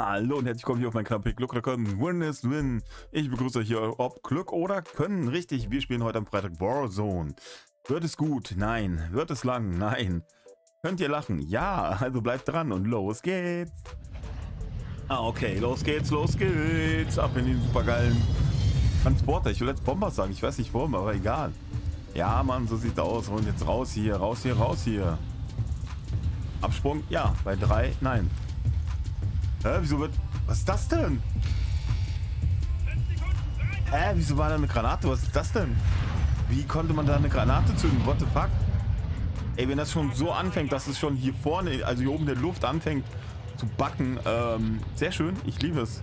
Hallo und herzlich willkommen hier auf meinem Kanal Glück oder Können. Win is Win. Ich begrüße euch hier, ob Glück oder Können. Richtig, wir spielen heute am Freitag Warzone. Wird es gut? Nein. Wird es lang? Nein. Könnt ihr lachen? Ja, also bleibt dran und los geht's. Ah, okay, los geht's, los geht's. Ab in den supergeilen Transporter. Ich will jetzt Bomber sagen, ich weiß nicht warum, aber egal. Ja, Mann, so sieht's aus. Und jetzt raus hier, raus hier, raus hier. Absprung, ja. Bei drei, nein. Hä, wieso wird... Was ist das denn? Hä, wieso war da eine Granate? Was ist das denn? Wie konnte man da eine Granate zünden? What the fuck? Ey, wenn das schon so anfängt, dass es schon hier vorne, also hier oben in der Luft anfängt zu backen, ähm, sehr schön. Ich liebe es.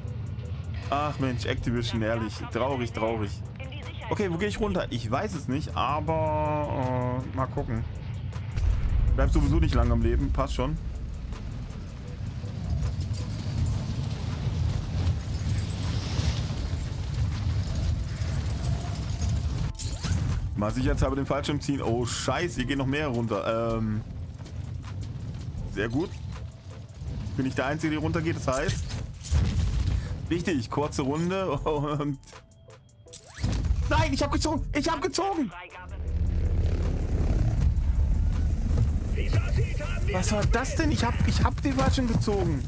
Ach Mensch, Activision, ehrlich. Traurig, traurig. Okay, wo gehe ich runter? Ich weiß es nicht, aber äh, mal gucken. Bleib sowieso nicht lange am Leben, passt schon. Mal sicherheitshalber den Fallschirm ziehen. Oh, scheiße, hier gehen noch mehr runter. Ähm, sehr gut. Bin ich der Einzige, der runtergeht, das heißt... Wichtig, kurze Runde und... Nein, ich hab gezogen! Ich hab gezogen! Was war das denn? Ich hab, ich hab den Fallschirm gezogen.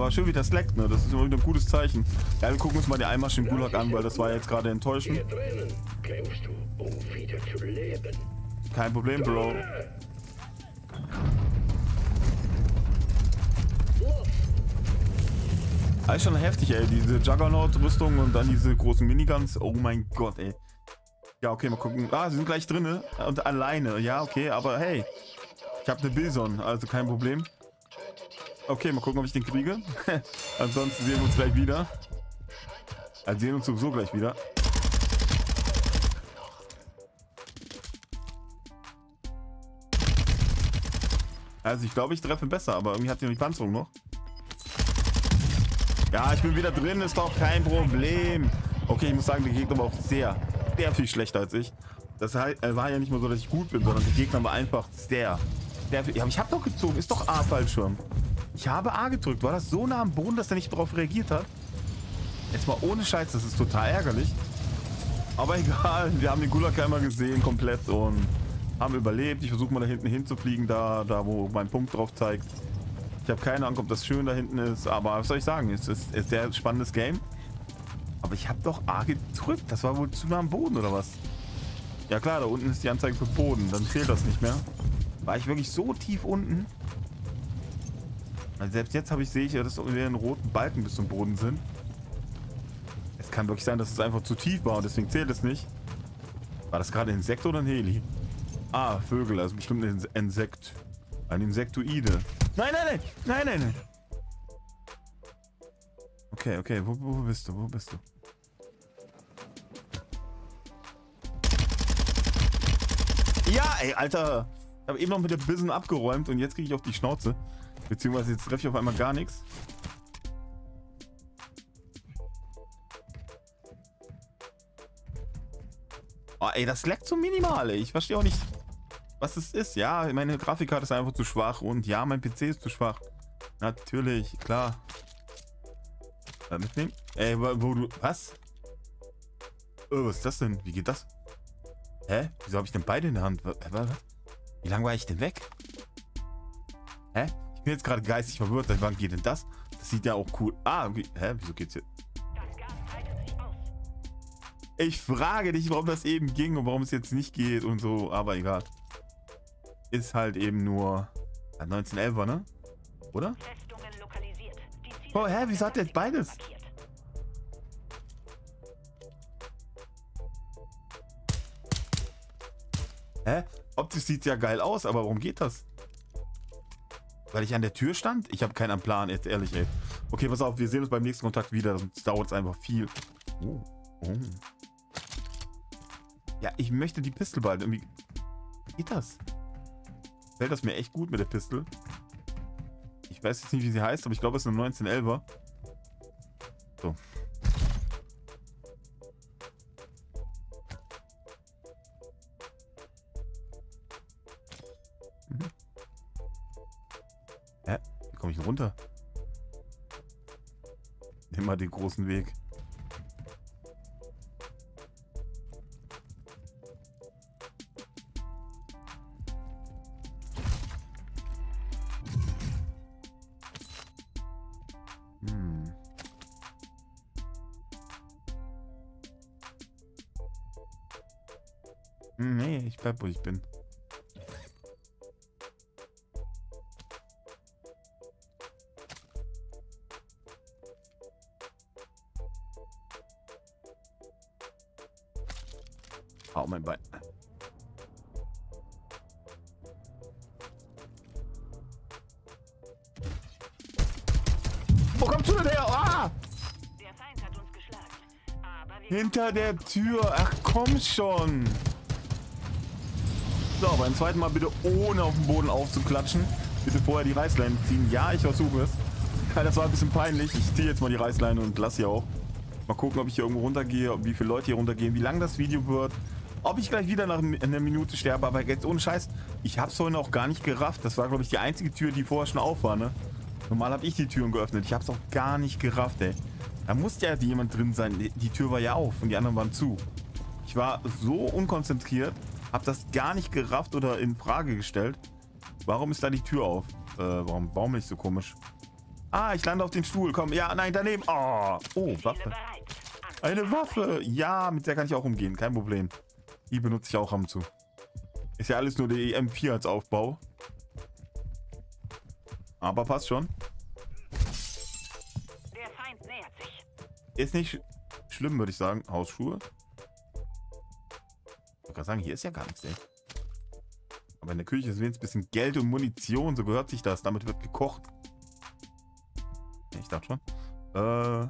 Aber schön wie das leckt, ne? Das ist immer wieder ein gutes Zeichen. Ja, wir gucken uns mal die Einmarsch im Gulag an, weil das war jetzt gerade enttäuschend. Kein Problem, Bro. Das ist schon heftig, ey. Diese Juggernaut-Rüstung und dann diese großen Miniguns. Oh mein Gott, ey. Ja, okay, mal gucken. Ah, sie sind gleich drinne und alleine. Ja, okay, aber hey. Ich habe eine Bison, also kein Problem. Okay, mal gucken, ob ich den kriege. Ansonsten sehen wir uns gleich wieder. Also sehen wir uns sowieso gleich wieder. Also ich glaube, ich treffe besser, aber irgendwie hat die Panzerung noch. Ja, ich bin wieder drin, ist doch kein Problem. Okay, ich muss sagen, der Gegner war auch sehr, sehr viel schlechter als ich. Das war ja nicht mal so, dass ich gut bin, sondern der Gegner war einfach sehr, sehr viel. Ja, aber ich habe doch gezogen, ist doch A-Fallschirm. Ich habe A gedrückt. War das so nah am Boden, dass er nicht darauf reagiert hat? Jetzt mal ohne Scheiß, das ist total ärgerlich. Aber egal, wir haben den Gulag einmal gesehen komplett und haben überlebt. Ich versuche mal da hinten hinzufliegen, da, da wo mein Punkt drauf zeigt. Ich habe keine Ahnung, ob das schön da hinten ist, aber was soll ich sagen? Es ist, ein sehr spannendes Game. Aber ich habe doch A gedrückt. Das war wohl zu nah am Boden, oder was? Ja klar, da unten ist die Anzeige für Boden. Dann zählt das nicht mehr. War ich wirklich so tief unten? Also selbst jetzt habe ich sehe ich ja, dass wir einen roten Balken bis zum Boden sind. Es kann wirklich sein, dass es einfach zu tief war und deswegen zählt es nicht. War das gerade ein Insekt oder ein Heli? Ah, Vögel, also bestimmt ein Insekt. Ein Insektoide. Nein, nein, nein! Nein, nein, nein! Okay, okay, wo, wo bist du? Wo bist du? Ja, ey, Alter! Habe eben noch mit der Bissen abgeräumt und jetzt kriege ich auf die Schnauze. Beziehungsweise jetzt treffe ich auf einmal gar nichts. Oh, ey, das leckt so minimal, ey. Ich verstehe auch nicht, was es ist. Ja, meine Grafikkarte ist einfach zu schwach und ja, mein PC ist zu schwach. Natürlich, klar. Äh, mitnehmen? Ey, wo, wo du... Was? Oh, was ist das denn? Wie geht das? Hä? Wieso habe ich denn beide in der Hand? Wie lange war ich denn weg? Hä? Ich bin jetzt gerade geistig verwirrt. Wann geht denn das? Das sieht ja auch cool. Ah, okay. Hä? Wieso geht's hier? Ich frage dich, warum das eben ging und warum es jetzt nicht geht und so. Aber egal. Ist halt eben nur 1911er, ne? Oder? Oh, hä? Wieso hat der jetzt beides? Hä? Optisch sieht ja geil aus, aber warum geht das? Weil ich an der Tür stand? Ich habe keinen Plan, jetzt ehrlich, ey. Okay, pass auf, wir sehen uns beim nächsten Kontakt wieder, sonst dauert es einfach viel. Oh. oh. Ja, ich möchte die Pistol bald irgendwie... Geht das? Fällt das mir echt gut mit der Pistol. Ich weiß jetzt nicht, wie sie heißt, aber ich glaube, es ist eine 1911er. So. Komme ich denn runter? Nimm mal den großen Weg. Hm. Hm, Nee, ich bleib, wo ich bin. Au, mein Bein. Wo kommst du denn her? Ah! Der Hinter der Tür. Ach komm schon. So, beim zweiten Mal bitte ohne auf den Boden aufzuklatschen. Bitte vorher die Reißleine ziehen. Ja, ich versuche es. Ja, das war ein bisschen peinlich. Ich ziehe jetzt mal die Reißleine und lasse sie auch. Mal gucken, ob ich hier irgendwo runtergehe, wie viele Leute hier runtergehen, wie lang das Video wird. Ob ich gleich wieder nach einer Minute sterbe, aber jetzt ohne Scheiß. Ich habe es vorhin auch gar nicht gerafft. Das war, glaube ich, die einzige Tür, die vorher schon auf war, ne? Normal habe ich die Türen geöffnet. Ich habe es auch gar nicht gerafft, ey. Da musste ja jemand drin sein. Die- Tür war ja auf und die anderen waren zu. Ich war so unkonzentriert, habe das gar nicht gerafft oder in Frage gestellt. Warum ist da die Tür auf? Äh, warum baumel ich so komisch? Ah, ich lande auf den Stuhl. Komm, ja, nein, daneben. Oh, oh Ziele Waffe. Eine Waffe. Ja, mit der kann ich auch umgehen. Kein Problem. Die benutze ich auch am zu. Ist ja alles nur der EM4 als Aufbau. Aber passt schon. Der Feind nähert sich. Ist nicht sch schlimm, würde ich sagen. Hausschuhe. Ich gerade sagen, hier ist ja gar nichts, ey. Aber in der Küche ist wenigstens ein bisschen Geld und Munition. So gehört sich das. Damit wird gekocht. Ich dachte schon. Äh.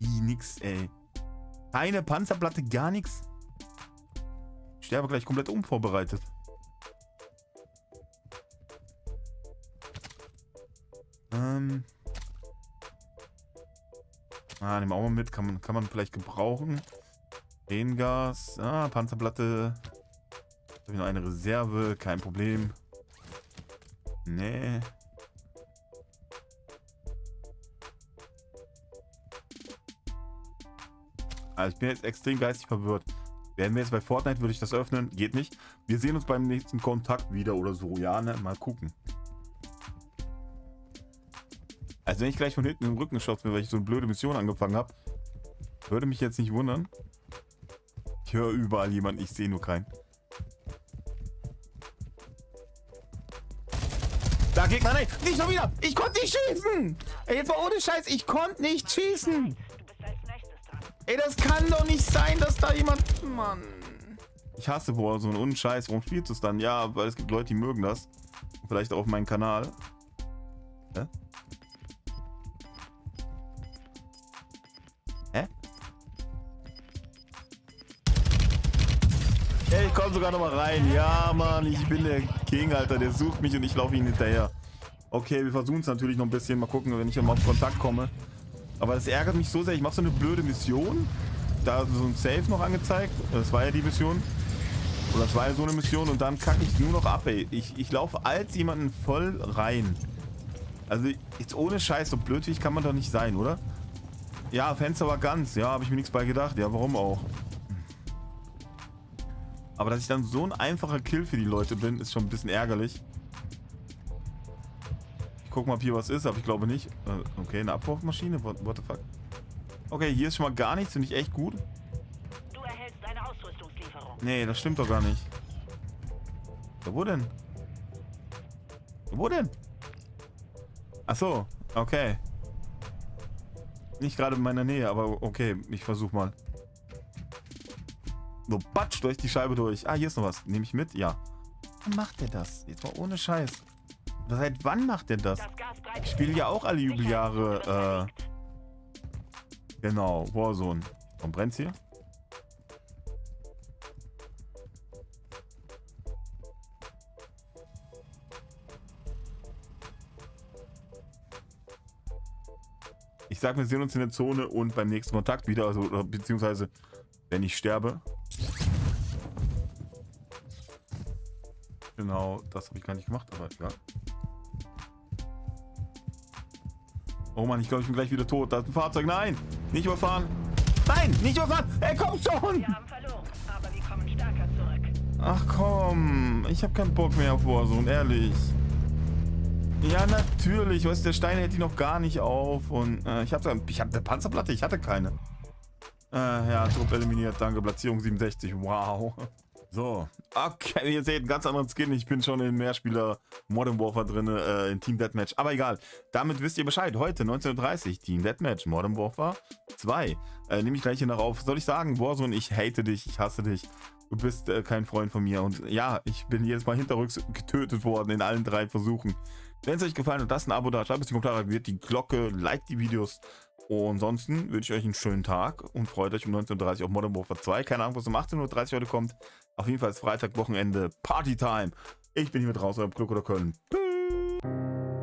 Ih, nix, ey. Keine Panzerplatte, gar nichts. Sterbe gleich komplett unvorbereitet. Ähm. Ah, nehmen wir auch mal mit. Kann man, kann man vielleicht gebrauchen. Tränengas. Ah, Panzerplatte. Habe ich noch eine Reserve. Kein Problem. Nee. Also ich bin jetzt extrem geistig verwirrt. Wären wir jetzt bei Fortnite, würde ich das öffnen. Geht nicht. Wir sehen uns beim nächsten Kontakt wieder oder so. Ja, ne? Mal gucken. Also wenn ich gleich von hinten im Rücken geschossen bin, weil ich so eine blöde Mission angefangen habe, würde mich jetzt nicht wundern. Ich höre überall jemanden, ich sehe nur keinen. Da Gegner, nein, nicht schon wieder! Ich konnte nicht schießen! Ey, jetzt mal ohne Scheiß, ich konnte nicht schießen! Ey, das kann doch nicht sein, dass da jemand... Mann. Ich hasse so einen Unscheiß. Warum spielst du es dann? Ja, weil es gibt Leute, die mögen das. Vielleicht auch auf meinem Kanal. Hä? Hä? Ey, ich komme sogar noch mal rein. Ja, Mann, ich bin der King, Alter. Der sucht mich und ich laufe ihn hinterher. Okay, wir versuchen es natürlich noch ein bisschen. Mal gucken, wenn ich mal auf Kontakt komme. Aber das ärgert mich so sehr. Ich mache so eine blöde Mission. Da so ein Safe noch angezeigt. Das war ja die Mission. Oder das war ja so eine Mission. Und dann kacke ich nur noch ab, ey. Ich, ich laufe als jemanden voll rein. Also jetzt ohne Scheiß, so blödwillig kann man doch nicht sein, oder? Ja, Fenster war ganz. Ja, habe ich mir nichts bei gedacht. Ja, warum auch? Aber dass ich dann so ein einfacher Kill für die Leute bin, ist schon ein bisschen ärgerlich. Ich guck mal, ob hier was ist, aber ich glaube nicht. Äh, Okay, eine Abwurfmaschine? What, what the fuck? Okay, hier ist schon mal gar nichts, finde ich echt gut. Du erhältst eine Ausrüstungslieferung. Nee, das stimmt doch gar nicht. Ja, wo denn? Wo denn? Ach so, okay. Nicht gerade in meiner Nähe, aber okay, ich versuch mal. So, batsch durch die Scheibe durch. Ah, hier ist noch was. Nehme ich mit? Ja. Wann macht der das? Jetzt mal ohne Scheiß. Seit wann macht der das? Ich spiele ja auch alle Jubeljahre, äh, genau, Warzone. Warum brennt's hier? Ich sag, wir sehen uns in der Zone und beim nächsten Kontakt wieder, also beziehungsweise wenn ich sterbe. Genau, das habe ich gar nicht gemacht, aber egal. Oh Mann, ich glaube, ich bin gleich wieder tot. Da ist ein Fahrzeug. Nein, nicht überfahren. Nein, nicht überfahren. Ey, komm schon. Wir haben verloren, aber wir kommen stärker zurück. Ach komm, ich habe keinen Bock mehr auf Warzone, ehrlich. Ja, natürlich. Weißt du, der Stein hält die noch gar nicht auf. Und äh, ich habe ich hab eine Panzerplatte, ich hatte keine. Äh, ja, Trupp eliminiert, danke. Platzierung 67, wow. So, okay, ihr seht, ganz anderen Skin. Ich bin schon in Mehrspieler Modern Warfare drin, äh, in Team Deathmatch. Aber egal, damit wisst ihr Bescheid. Heute, 19.30 Team Deathmatch, Modern Warfare 2. Äh, Nehme ich gleich hier noch auf. Soll ich sagen, Warzone, ich hate dich, ich hasse dich. Du bist äh, kein Freund von mir. Und ja, ich bin jedes Mal hinterrücks getötet worden in allen drei Versuchen. Wenn es euch gefallen hat, lasst ein Abo da, schreibt es in die Kommentare, aktiviert die Glocke, liked die Videos. Und ansonsten wünsche ich euch einen schönen Tag und freut euch um 19.30 Uhr auf Modern Warfare 2. Keine Ahnung, was um 18.30 Uhr heute kommt. Auf jeden Fall ist Freitag, Wochenende, Partytime. Ich bin hier mit raus, euer Glück oder Köln. Tschüss.